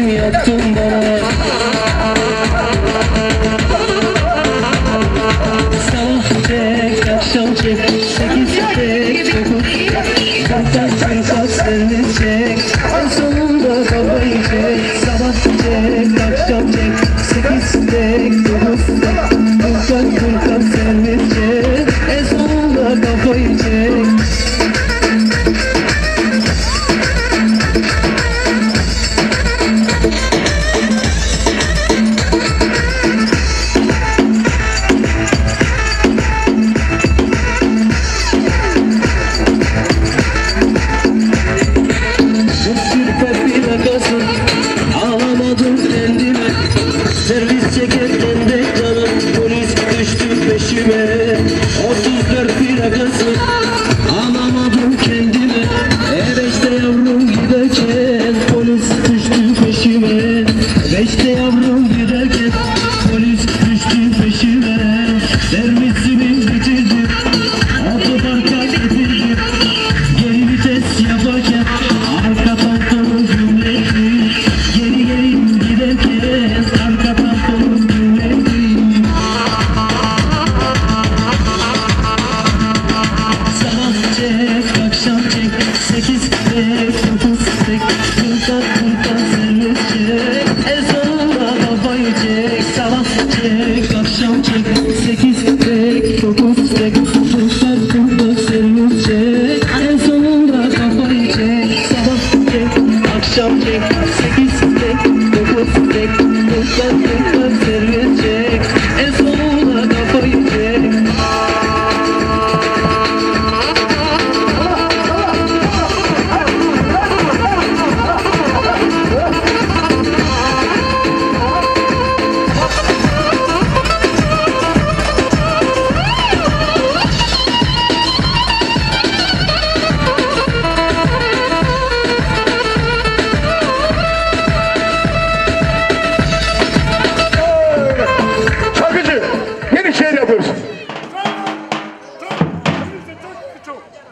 Sen yaptın bana Sabah tek, akşam çek Sekiz tek, dokuz Kalkar kalkar seni çek En sonunda kafayı çek Sabah tek, akşam çek. Sekiz tek, dokuz Kalkar kalkar seni çek. En sonunda kafayı çek. Servis çekerken de canım Polis düştü peşime Üstek, üstek, kumdak sermişçe En sonunda kafayı çek. Sabah tek, akşam tek Sekiz tek, dokuz tek, dokuz tek